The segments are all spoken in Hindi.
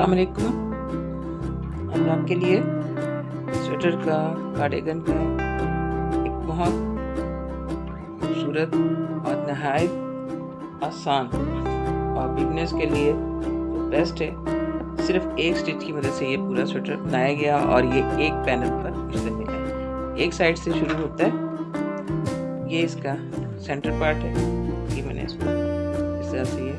अस्सलाम वालेकुम। आपके लिए स्वेटर का, कार्डिगन का एक बहुत खूबसूरत और नहायत आसान और बिगनर्स के लिए बेस्ट है, सिर्फ़ एक स्टिच की मदद से ये पूरा स्वेटर बनाया गया और ये एक पैनल पर मुश्तमिल है। एक साइड से शुरू होता है। ये इसका सेंटर पार्ट है ये मैंने इसको इस तरह से ये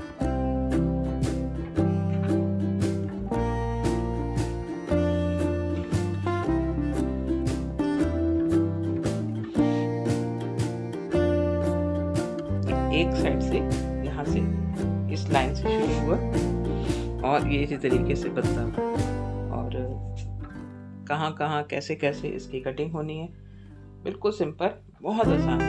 इसी तरीके से बनता और कहाँ कहाँ, कैसे कैसे इसकी कटिंग होनी है, बिल्कुल सिंपल बहुत आसान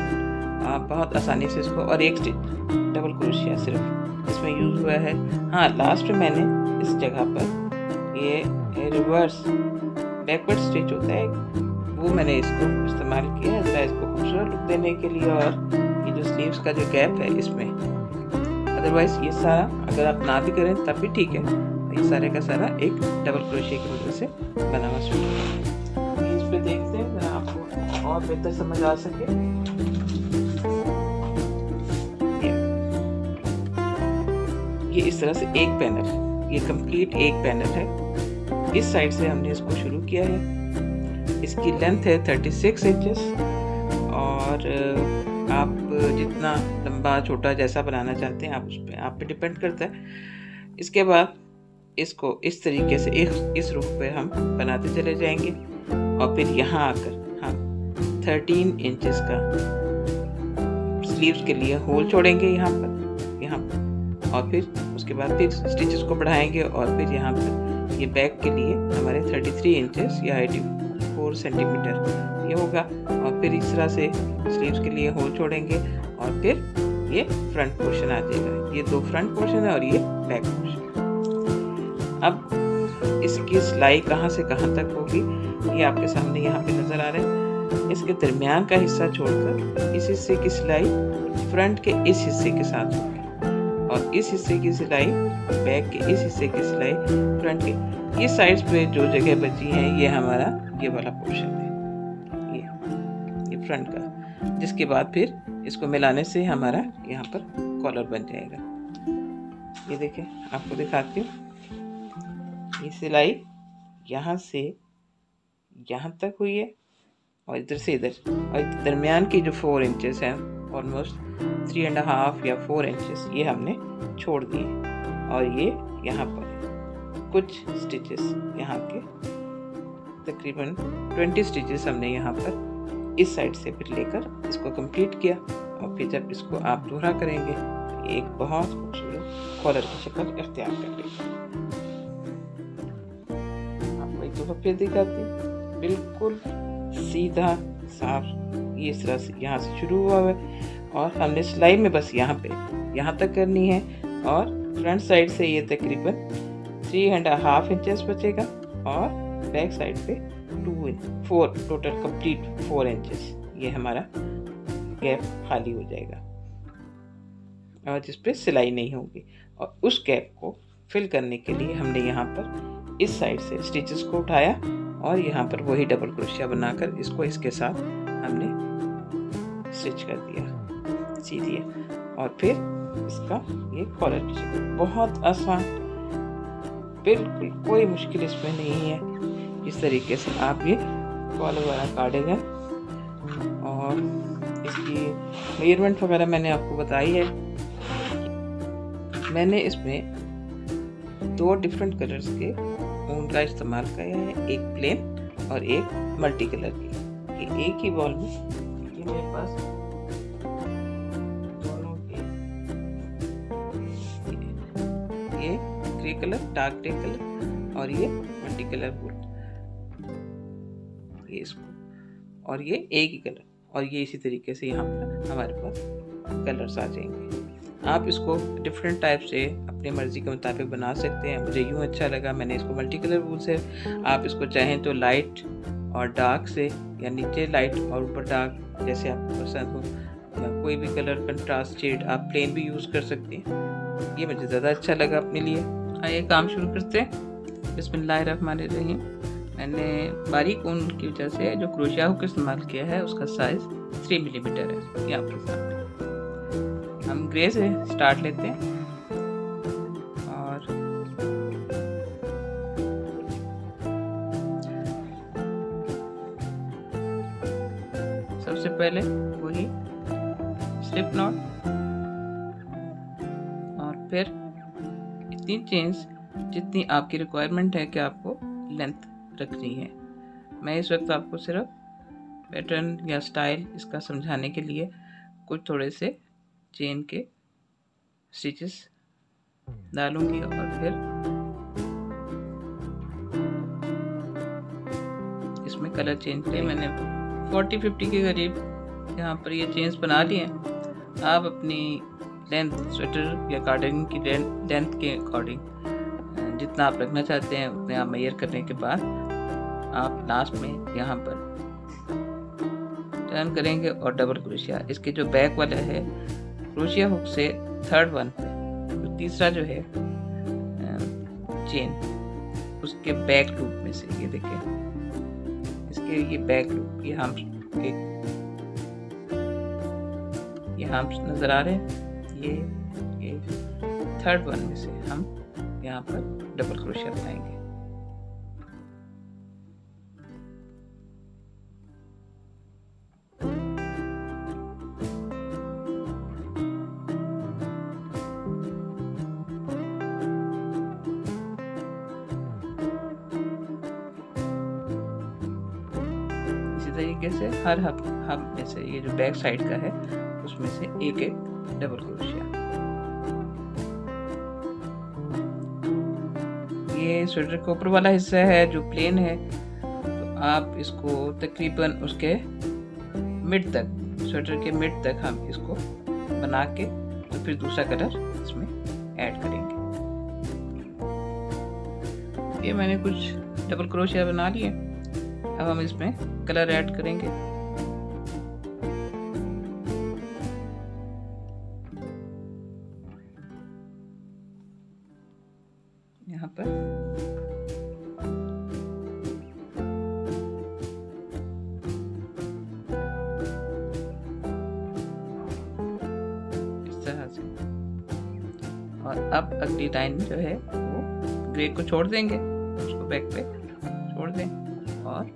आप बहुत आसानी से इसको, और एक स्टिच डबल क्रोशिया सिर्फ़, इसमें यूज़ हुआ है। हाँ लास्ट में मैंने इस जगह पर ये रिवर्स बैकवर्ड स्टिच होता है, वो मैंने इसको इस्तेमाल किया है इसको खूबसूरत लुक देने के लिए, और ये जो स्लीव्स का जो गैप है इसमें। अदरवाइज़ ये सारा अगर आप ना भी करें, तब भी ठीक है। ये सारे का सारा एक डबल क्रोशिया की वजह से बना हुआ सूट इस पे देखते हैं जरा आपको और बेहतर समझ आ सके। ये, इस तरह से एक पैनल ये कंप्लीट एक पैनल है। इस साइड से हमने इसको शुरू किया है। इसकी लेंथ है 36 इंचेस और आप जितना लंबा छोटा जैसा बनाना चाहते हैं आप उस पर आप पे डिपेंड करता है। इसके बाद इसको इस तरीके से इस इस रूप पे हम बनाते चले जाएँगे। और फिर यहाँ आकर हम 13 इंचेस का स्लीव्स के लिए होल छोड़ेंगे यहाँ पर यहाँ पर। और फिर उसके बाद फिर स्टिचेस को बढ़ाएँगे और फिर यहाँ पर ये बैक के लिए हमारे 33 इंचेस या 84 सेंटीमीटर ये होगा। और फिर इस तरह से स्लीव्स के लिए होल छोड़ेंगे और फिर ये फ्रंट पोर्शन आ जाएगा। ये दो फ्रंट पोर्शन है और ये बैक पोर्शन अब इसकी सिलाई कहाँ से कहाँ तक होगी, ये आपके सामने यहाँ पे नज़र आ रहा है। इसके दरमियान का हिस्सा छोड़कर इस हिस्से की सिलाई फ्रंट के इस हिस्से के साथ होगी और इस हिस्से की सिलाई बैक के इस हिस्से की सिलाई फ्रंट के। इस साइड्स पे जो जगह बची है, ये हमारा, ये वाला पोर्शन है। ये ये फ्रंट का। जिसके बाद फिर इसको मिलाने से हमारा यहाँ पर कॉलर बन जाएगा। ये देखें, आपको दिखाती हूँ। ये सिलाई यहाँ से यहाँ तक हुई है और इधर से इधर। और दरमियान की जो फोर इंचेस हैं ऑलमोस्ट थ्री एंड हाफ़ या फोर इंचेस ये हमने छोड़ दिए और ये यहाँ पर कुछ स्टिचेस यहाँ के, तकरीबन ट्वेंटी स्टिचेस हमने यहाँ पर इस साइड से फिर लेकर इसको कंप्लीट किया और फिर जब इसको आप दोहरा करेंगे, एक बहुत खूबसूरत कॉलर की शक्ल इख्तियार कर लेगी। दफ़ा फिर दिखाती बिल्कुल सीधा साफ़ ये इस तरह से यहाँ से शुरू हुआ है। और हमने सिलाई में बस यहाँ पे, यहाँ तक करनी है। और फ्रंट साइड से ये तकरीबन थ्री एंड हाफ़ इंचेस बचेगा और बैक साइड पे two inch four total complete four inches ये हमारा गैप खाली हो जाएगा। और जिस पे सिलाई नहीं होगी। और उस गैप को फिल करने के लिए हमने यहाँ पर इस साइड से स्टिचेस को उठाया और यहाँ पर वही डबल क्रोशिया बनाकर इसको इसके साथ हमने स्टिच कर दिया। सी दिया और फिर इसका ये कॉलर बहुत आसान। बिल्कुल कोई मुश्किल इसमें नहीं है। इस तरीके से आप ये कॉलर वाला काटेगा। और इसकी मेज़रमेंट वगैरह मैंने आपको बताई है। मैंने इसमें दो डिफरेंट कलर्स के ऊन का इस्तेमाल किया है एक प्लेन और एक मल्टी कलर की। ये एक ही बॉल में मेरे पास दोनों के ये grey colour dark grey colour और ये मल्टी कलर वुड ये इसको। और ये एक ही कलर और ये इसी तरीके से यहाँ पर हमारे पास कलर्स आ जाएँगे। आप इसको डिफरेंट टाइप से अपनी मर्ज़ी के मुताबिक बना सकते हैं। मुझे यूँ अच्छा लगा, मैंने इसको मल्टी कलर वूल से, आप इसको चाहें तो लाइट और डार्क से, या नीचे लाइट और ऊपर डार्क जैसे आपको पसंद हो, या कोई भी कलर कंट्रास्ट शेड आप प्लेन भी यूज़ कर सकते हैं। ये मुझे ज़्यादा अच्छा लगा अपने लिए। आइए काम शुरू करते हैं। बिस्मिल्लाहिर्रहमानिर्रहीम। मैंने बारीक ऊन की वजह से जो क्रोशिया हुक इस्तेमाल किया है, उसका साइज़ थ्री मिलीमीटर है ये आपके सामने ग्रे से स्टार्ट लेते हैं। और सबसे पहले वही स्लिप नॉट और फिर इतनी चेंज जितनी आपकी रिक्वायरमेंट है कि आपको लेंथ रखनी है। मैं इस वक्त आपको सिर्फ़ पैटर्न या स्टाइल इसका समझाने के लिए कुछ थोड़े से चेन के स्टिचेस डालूँगी और फिर इसमें कलर चेंज किए मैंने 40-50 के करीब यहाँ पर ये चेंज बना लिए आप अपनी लेंथ स्वेटर या कार्डिगन की लेंथ के अकॉर्डिंग जितना आप रखना चाहते हैं, उतने आप मैयर करने के बाद आप लास्ट में यहाँ पर टर्न करेंगे और डबल क्रोशिया इसके जो बैक वाला है क्रोशिया हुक से थर्ड वन पे तो तीसरा जो है चेन उसके बैक लूप में से, ये देखें। इसके ये बैक लूप ये हम एक ये हम नज़र आ रहे हैं। ये ये थर्ड वन में से हम यहाँ पर डबल क्रोशिया बनाएँगे हर हब हब में से ये जो बैक साइड का है, उसमें से एक एक डबल क्रोशिया ये स्वेटर के ऊपर वाला हिस्सा है, जो प्लेन है तो आप इसको तकरीबन उसके मिड तक स्वेटर के मिड तक हम इसको बना के तो फिर दूसरा कलर इसमें ऐड करेंगे। ये मैंने कुछ डबल क्रोशिया बना लिए, अब हम इसमें कलर ऐड करेंगे। देंगे। उसको बैक पे छोड़ दें और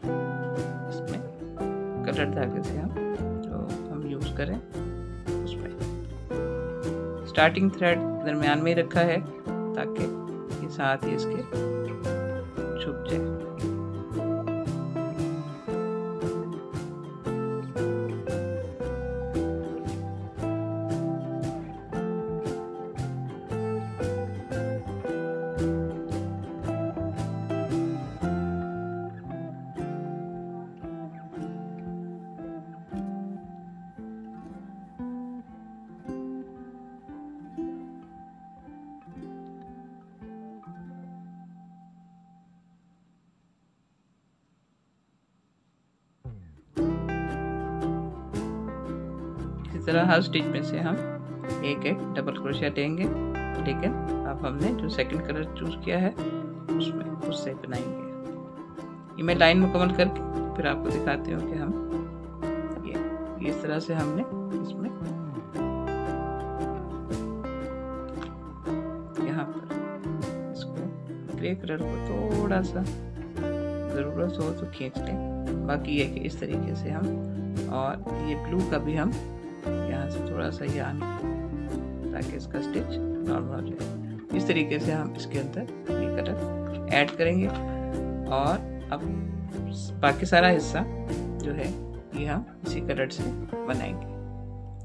इसमें कलर धागे से हम, जो हम यूज़ करें, उसमें। स्टार्टिंग थ्रेड दरमियान में ही रखा है, ताकि ये साथ ही इसके छुप जाए। हर स्टिच में से हम एक एक डबल क्रोशिया लेंगे लेकिन अब हमने जो सेकंड कलर चूज़ किया है, उसमें उससे बनाएँगे। ये मैं लाइन मुकम्मल करके फिर आपको दिखाती हूँ कि हम ये इस तरह से हमने इसमें यहाँ पर इसको ग्रे कलर को थोड़ा सा ज़रूरत हो तो खींच लें। बाकी ये कि इस तरीके से हम और ये ब्लू का भी हम यहाँ से थोड़ा सा ये आने ताकि इसका स्टिच नॉर्मल हो जाए। इस तरीके से हम इसके अंदर ये कलर ऐड करेंगे और अब बाकी सारा हिस्सा जो है, ये हम इसी कलर से बनाएँगे।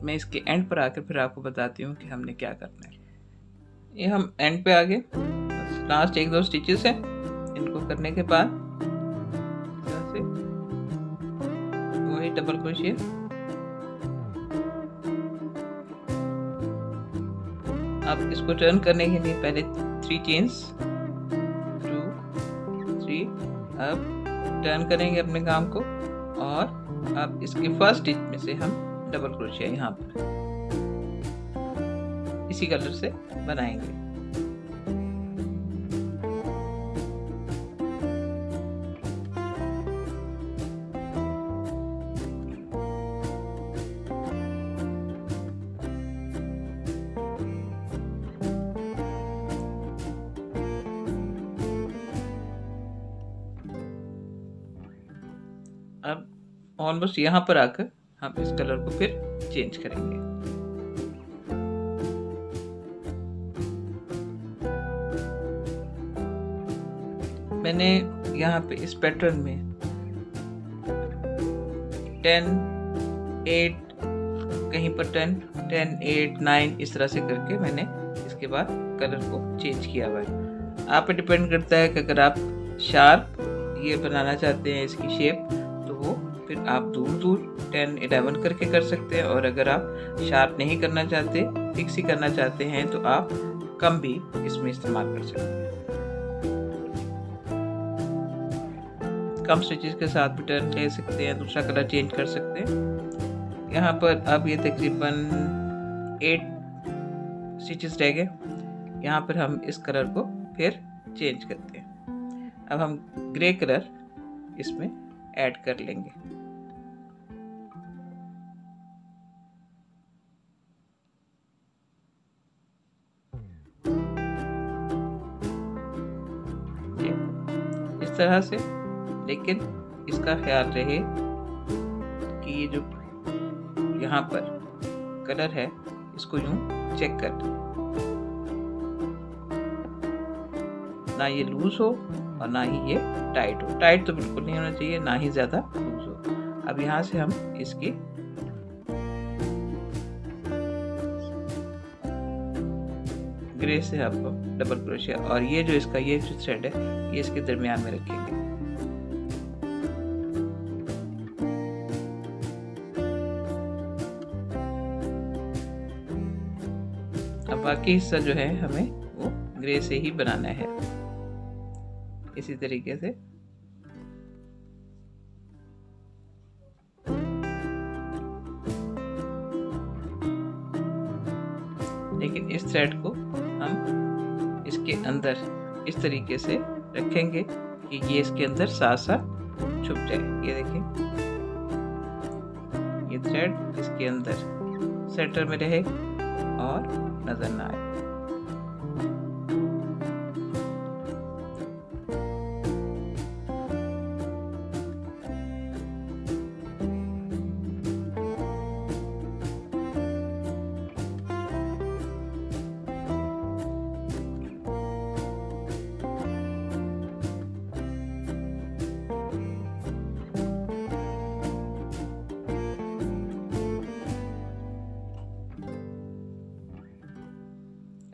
मैं इसके एंड पर आकर फिर आपको बताती हूँ कि हमने क्या करना है। ये हम एंड पे आ गए लास्ट एक दो स्टिचेस हैं, इनको करने के बाद वही डबल क्रोशिया अब इसको टर्न करने के लिए पहले थ्री चेन्स टू थ्री अब टर्न करेंगे अपने काम को और अब इसके फ़र्स्ट स्टिच में से हम डबल क्रोशिया यहाँ पर इसी कलर से बनाएँगे। ऑलमोस्ट यहाँ पर आकर हम इस कलर को फिर चेंज करेंगे। मैंने यहाँ पे इस पैटर्न में टेन एट कहीं पर टेन टेन एट नाइन इस तरह से करके मैंने इसके बाद कलर को चेंज किया हुआ है। आप पे डिपेंड करता है कि अगर आप शार्प ये बनाना चाहते हैं इसकी शेप आप दूर दूर टेन एलेवन करके कर सकते हैं और अगर आप शार्प नहीं करना चाहते फिक्स ही करना चाहते हैं तो आप कम भी इसमें इस्तेमाल कर सकते हैं। कम स्टिचेस के साथ भी टर्न ले सकते हैं, दूसरा कलर चेंज कर सकते हैं। यहाँ पर अब ये तकरीबन एट स्टिचेस रह गए। यहाँ पर हम इस कलर को फिर चेंज करते हैं। अब हम ग्रे कलर इसमें ऐड कर लेंगे। तरह से, लेकिन इसका ख्याल रहे कि ये जो यहाँ पर कलर है, इसको यूँ चेक कर ना ये लूज हो और ना ही ये टाइट हो। टाइट तो बिल्कुल नहीं होना चाहिए, ना ही ज़्यादा लूज हो। अब यहाँ से हम इसकी ग्रे से आपको डबल क्रोशिया और ये जो इसका, ये जो थ्रेड है, ये इसके दरमियान में रखेंगे। बाकी हिस्सा जो है हमें वो ग्रे से ही बनाना है। इसी तरीके से। तरीके से रखेंगे कि ये इसके अंदर सा छुप जाए। ये देखें। ये थ्रेड इसके अंदर सेंटर में रहे और नज़र ना आए।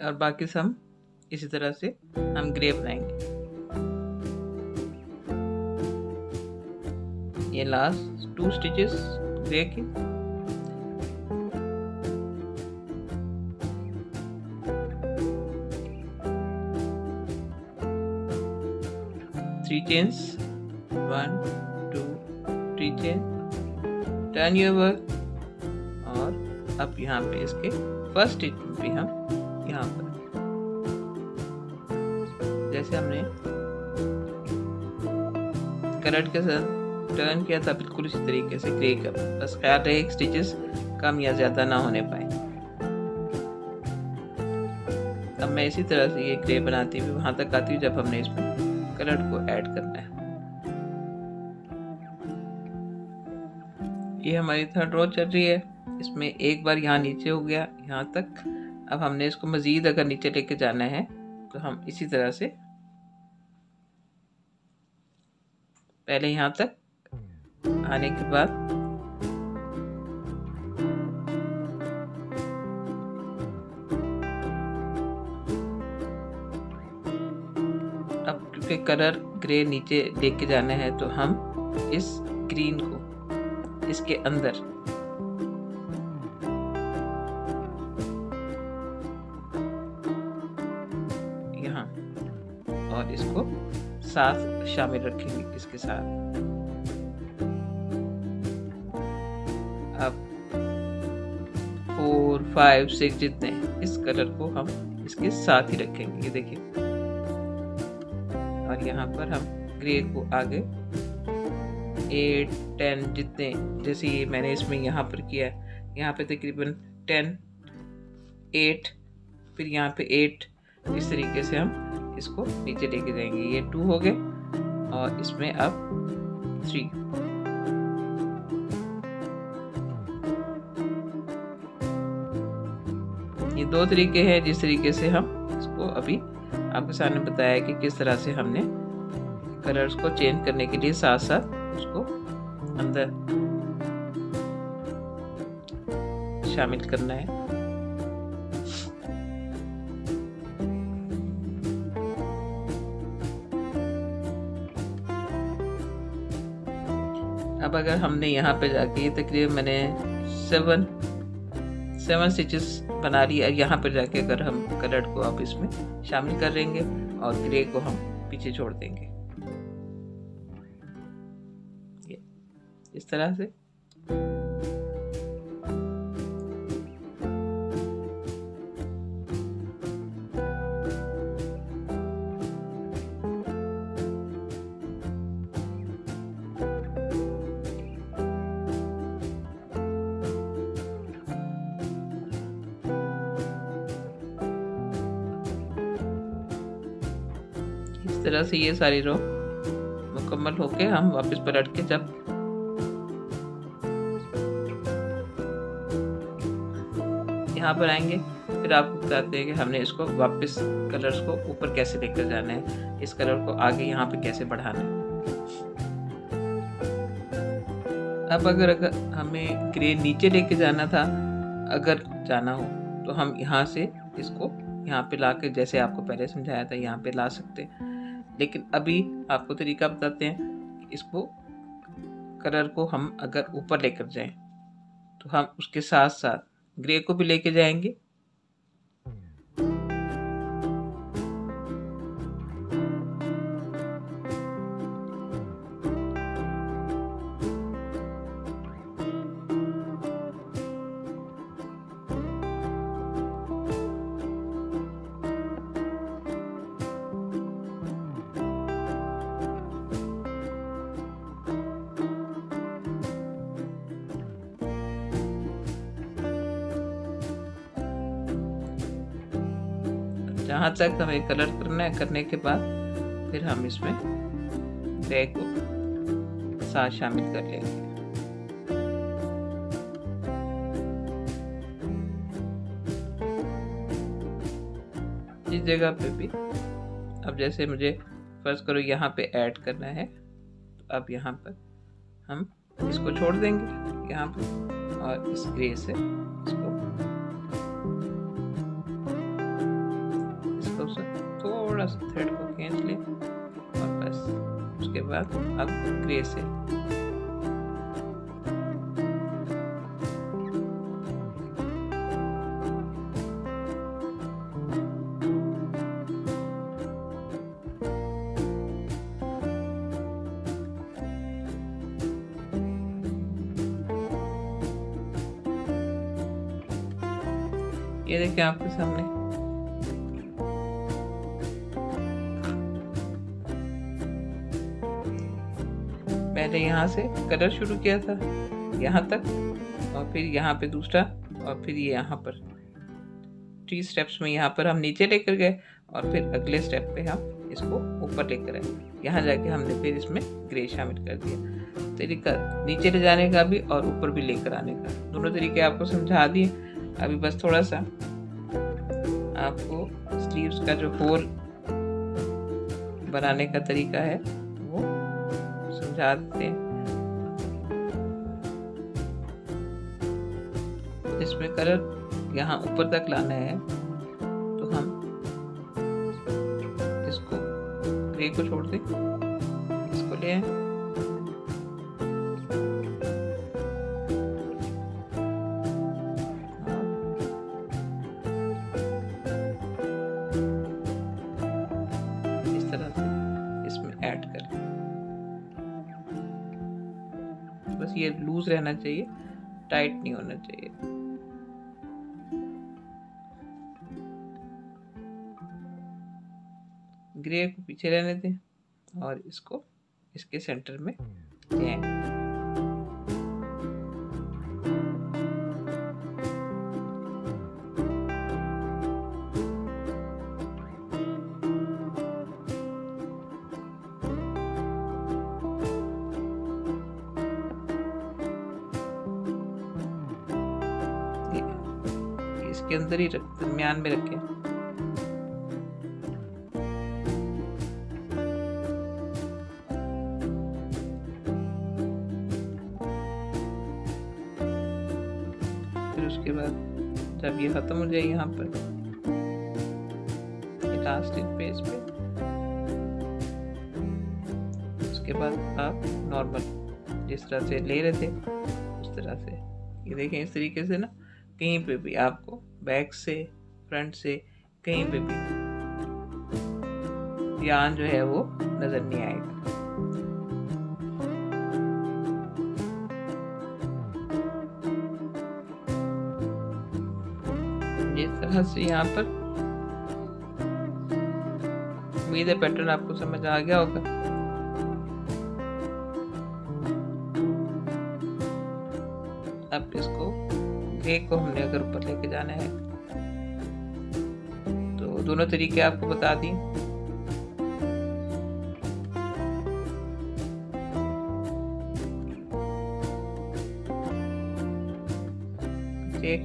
और बाकी सब इसी तरह से हम ग्रे बनाएँगे ये लास्ट टू स्टिचेस ग्रे के। Three chains one two three chain turn work और अब यहाँ पे इसके फ़र्स्ट स्टिच भी हम करंट के साथ टर्न किया था, बिल्कुल इसी तरीके से ग्रे कर बस ख्याल रहे स्टिचेस कम या ज़्यादा ना होने पाए। अब मैं इसी तरह से ये ग्रे बनाती हुई वहाँ तक आती हूँ जब हमने इसमें कलर को ऐड करना है। ये हमारी थर्ड रो चल रही है। इसमें एक बार यहाँ नीचे हो गया, यहाँ तक। अब हमने इसको मज़ीद अगर नीचे लेके जाना है तो हम इसी तरह से पहले यहाँ तक, आने के बाद। अब क्योंकि कलर ग्रे नीचे लेके जाना है तो हम इस ग्रीन को, इसके अंदर साथ शामिल रखेंगे इसके साथ? अब फोर फाइव सिक्स जितने इस कलर को हम इसके साथ ही रखेंगे। ये देखिए। और यहाँ पर हम ग्रे को आगे एट टेन जितने जैसे ये मैंने इसमें यहाँ पर किया यहाँ पे तकरीबन टेन एट फिर यहाँ पे एट इस तरीके से हम इसको नीचे लेके जाएँगे। ये टू हो गए और इसमें अब थ्री ये दो तरीके हैं, जिस तरीके से हम इसको अभी आपके सामने बताया कि किस तरह से हमने कलर्स को चेंज करने के लिए साथ साथ उसको अंदर शामिल करना है। अगर हमने यहाँ पे जाके तकरीबन मैंने सेवन सेवन स्टिचेस बना लिया यहाँ पर जाके अगर हम कलर को आप इसमें शामिल कर लेंगे और ग्रे को हम पीछे छोड़ देंगे। इस तरह से। से ये सारी रो। मुकम्मल होके हम वापस पलट के जब यहाँ पर आएँगे, फिर आपको बताते हैं कि हमने इसको वापस कलर्स को ऊपर कैसे लेकर जाना है, इस कलर को आगे यहाँ पे कैसे बढ़ाना है। अब अगर अगर हमें ग्रे नीचे लेके जाना था, अगर जाना हो तो हम यहाँ से इसको यहाँ पे ला के जैसे आपको पहले समझाया था, यहाँ पे ला सकते हैं। लेकिन अभी आपको तरीका बताते हैं। इसको, कलर को हम अगर ऊपर लेकर जाएँ तो हम उसके साथ साथ ग्रे को भी लेके जाएँगे। तक हमें कलर करना है, करने के बाद फिर हम इसमें ग्रे को साथ शामिल कर लेंगे। इस जगह पे भी, अब जैसे मुझे फ़र्ज़ करो यहाँ पे ऐड करना है तो अब यहाँ पर हम इसको छोड़ देंगे, यहाँ पर, और इस ग्रे से इसको थोड़ा सा थ्रेड को खींच ले और बस, उसके बाद अब ग्रे से। ये देखिए आपके सामने यहाँ से कलर शुरू किया था, यहाँ तक, और फिर यहाँ पे दूसरा, और फिर ये यहाँ पर। थ्री स्टेप्स में यहाँ पर हम नीचे लेकर गए, और फिर अगले स्टेप पे हम इसको ऊपर लेकर आए। यहाँ जाके हमने फिर इसमें ग्रे शामिल कर दिया। तरीका, नीचे ले जाने का भी और ऊपर भी लेकर आने का। दोनों तरीके आपको समझा दिए। अभी बस थोड़ा सा आपको स्लीव्स का जो होल बनाने का तरीका है, वो समझा देते हैं। इसमें कलर यहाँ ऊपर तक लाना है। तो हम इसको ग्रे को छोड़ दें। इसको ले आए। बस ये लूज रहना चाहिए, टाइट नहीं होना चाहिए। ग्रे को पीछे रहने दें और इसको इसके सेंटर में दें। इसके अंदर ही रख, दरमियान में रखें। ये ख़त्म हो जाए यहाँ पर। लास्ट पेज पे। उसके बाद आप नॉर्मल जिस तरह से ले रहे थे, उस तरह से। ये देखें इस तरीके से ना, कहीं पे भी आपको बैक से फ्रंट से, कहीं पे भी ध्यान जो है वो नज़र नहीं आएगा। तरह से यहाँ पर। उम्मीद है पैटर्न आपको समझ आ गया होगा। अब इसको केक को हमने अगर ऊपर लेके जाना है तो दोनों तरीके आपको बता दी।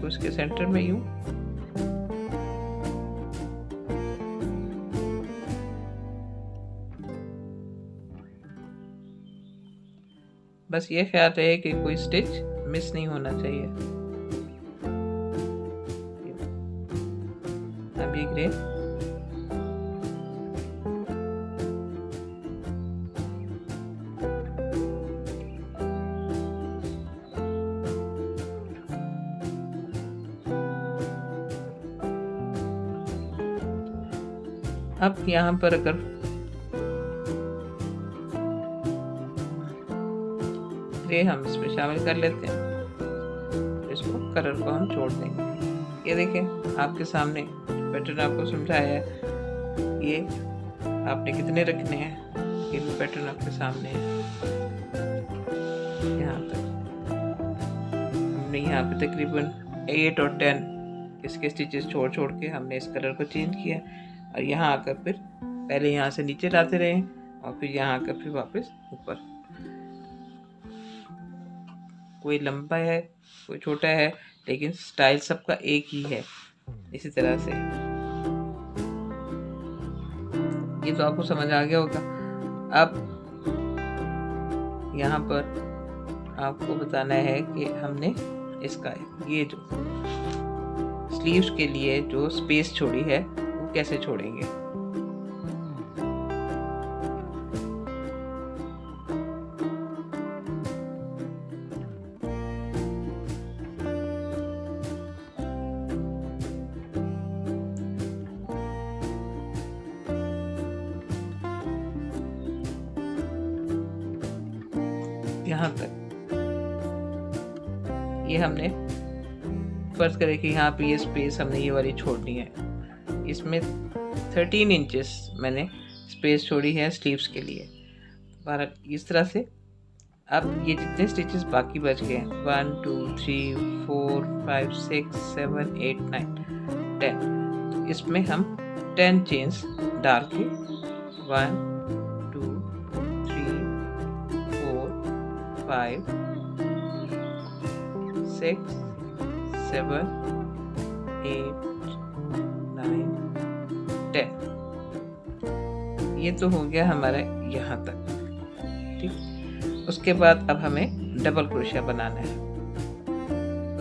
उसके सेंटर में यूँ। बस ये ख्याल रहे कि कोई स्टिच मिस नहीं होना चाहिए। अभी ग्रे अब यहाँ पर अगर हम इसमें शामिल कर लेते हैं। इसको कलर को हम छोड़ देंगे। ये देखें आपके सामने पैटर्न आपको समझाया है। ये आपने कितने रखने हैं? ये भी पैटर्न आपके सामने है। यहाँ तक हमने यहाँ पे तकरीबन एट और टेन इसके स्टिचेस छोड़ छोड़ के हमने इस कलर को चेंज किया और यहाँ आकर फिर पहले यहाँ से नीचे लाते रहे और फिर यहाँ आकर फिर वापस ऊपर। कोई लंबा है, कोई छोटा है, लेकिन स्टाइल सबका एक ही है। इसी तरह से। ये तो आपको समझ आ गया होगा। अब यहाँ पर आपको बताना है कि हमने इसका, ये जो स्लीव्स के लिए जो स्पेस छोड़ी है, वो कैसे छोड़ेंगे? फ़र्ज़ करें कि यहाँ पे ये स्पेस हमने ये वाली छोड़नी है। इसमें 13 इंचेस मैंने स्पेस छोड़ी है स्लीव्स के लिए। बारह इस तरह से। अब ये जितने स्टिचेस बाकी बच गए हैं। One two three four five six seven eight nine ten इसमें हम टेन चेन्स डाल के one five, six, seven, eight, nine ten ये तो हो गया हमारा यहाँ तक ठीक? उसके बाद अब हमें डबल क्रोशिया बनाना है।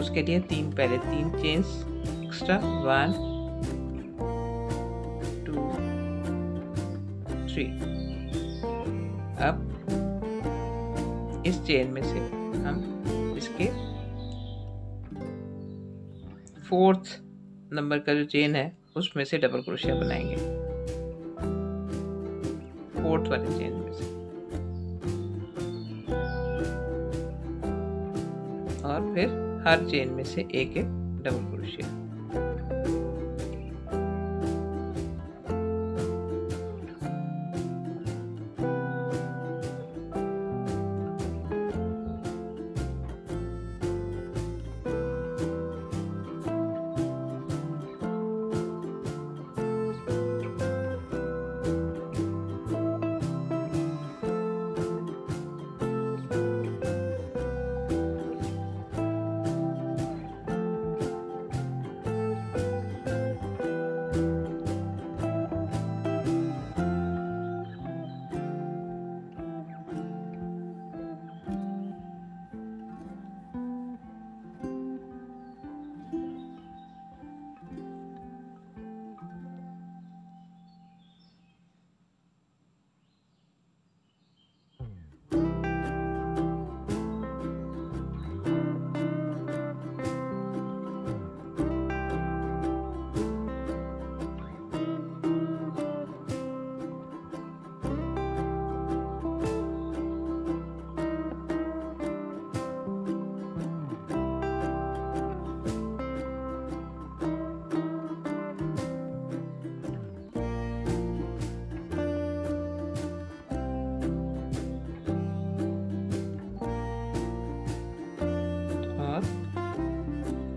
उसके लिए तीन पहले तीन chains extra one two three अब इस चेन में से हम इसके फोर्थ नंबर का जो चेन है, उसमें से डबल क्रोशिया बनाएँगे। फोर्थ वाले चेन में से। और फिर हर चेन में से एक एक डबल क्रोशिया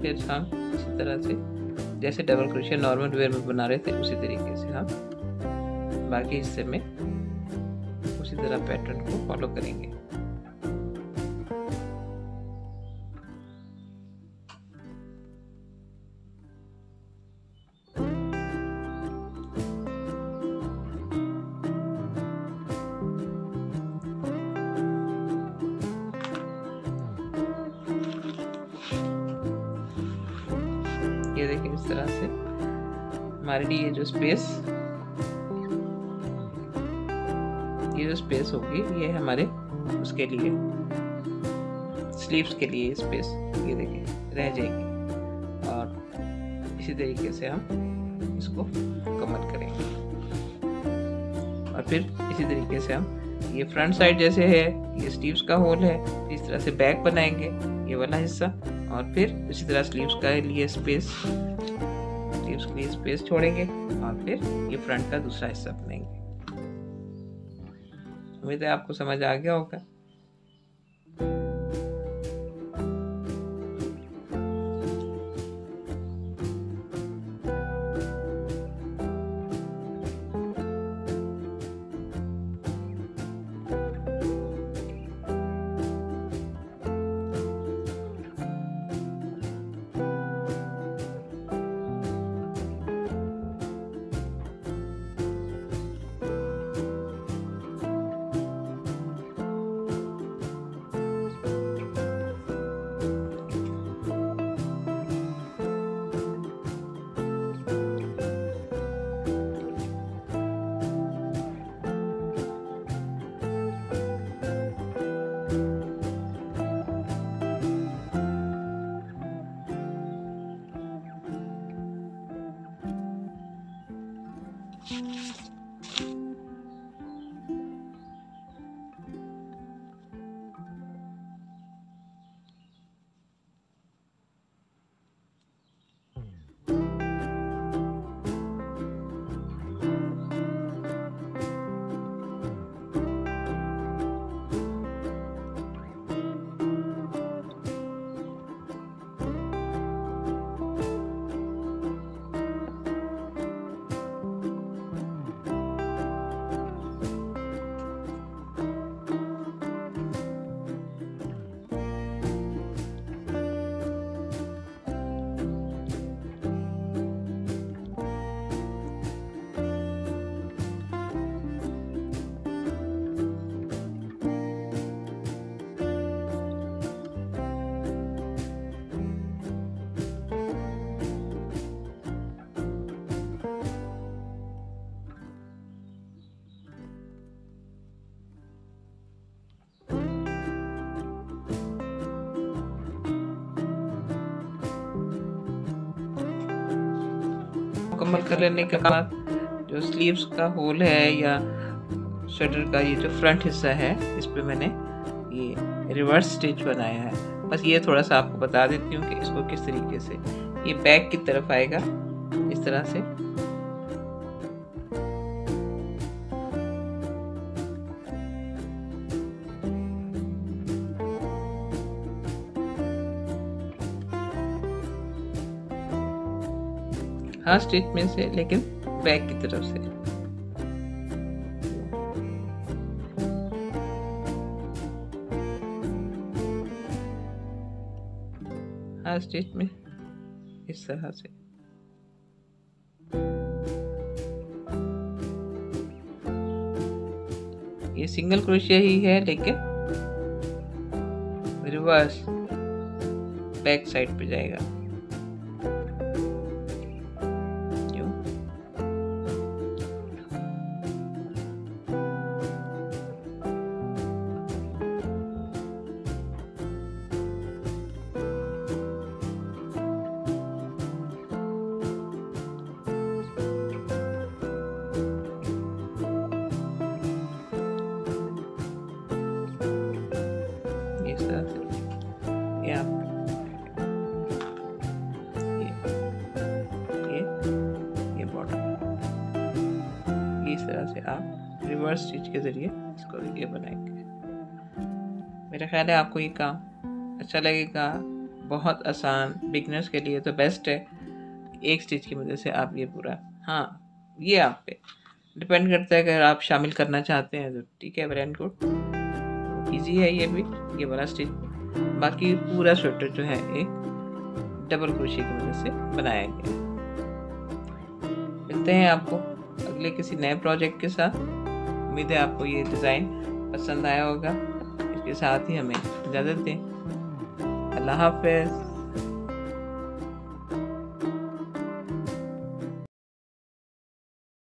फिर हम इसी तरह से। जैसे डबल क्रोशिया नॉर्मल वेयर में बना रहे थे, उसी तरीके से हम बाकी हिस्से में उसी तरह पैटर्न को फॉलो करेंगे। ये जो स्पेस होगी, ये हमारे उसके लिए स्लीव्स के लिए स्पेस ये देखिए, रह जाएगी। और इसी तरीके से हम इसको कमर करेंगे। और फिर इसी तरीके से हम ये फ्रंट साइड जैसे है, ये स्लीव्स का होल है, इस तरह से बैक बनाएँगे, ये वाला हिस्सा। और फिर इसी तरह स्लीव्स का लिए स्पेस स्लीव्स के लिए स्पेस छोड़ेंगे, और फिर ये फ्रंट का दूसरा हिस्सा बनाएँगे। उम्मीद है आपको समझ आ गया होगा। कर लेने के बाद जो स्लीव्स का होल है या स्वेटर का ये जो फ्रंट हिस्सा है, इस पर मैंने ये रिवर्स स्टिच बनाया है। बस ये थोड़ा सा आपको बता देती हूँ कि इसको किस तरीके से ये बैक की तरफ़ आएगा। इस तरह से हाँ स्टिच में से, लेकिन बैक की तरफ़ से। हाँ स्टिच में इस तरह से। ये सिंगल क्रोशिया ही है, लेकिन रिवर्स बैक साइड पे जाएगा। रिवर्स स्टिच के ज़रिए इसको ये बनाएँगे। मेरा ख्याल है आपको ये काम अच्छा लगेगा, बहुत आसान बिगनर्स के लिए तो बेस्ट है एक स्टिच की वजह से आप ये पूरा हाँ ये आप पे डिपेंड करता है अगर आप शामिल करना चाहते हैं तो ठीक है वेरी गुड ईजी है ये भी, ये वाला स्टिच बाकी पूरा स्वेटर जो है एक डबल क्रोशे की वजह से बनाया गया मिलते हैं आपको अगले किसी नए प्रोजेक्ट के साथ। उम्मीद है आपको ये डिज़ाइन पसंद आया होगा। इसके साथ ही हमें इजाज़त दें। अल्लाह हाफिज़।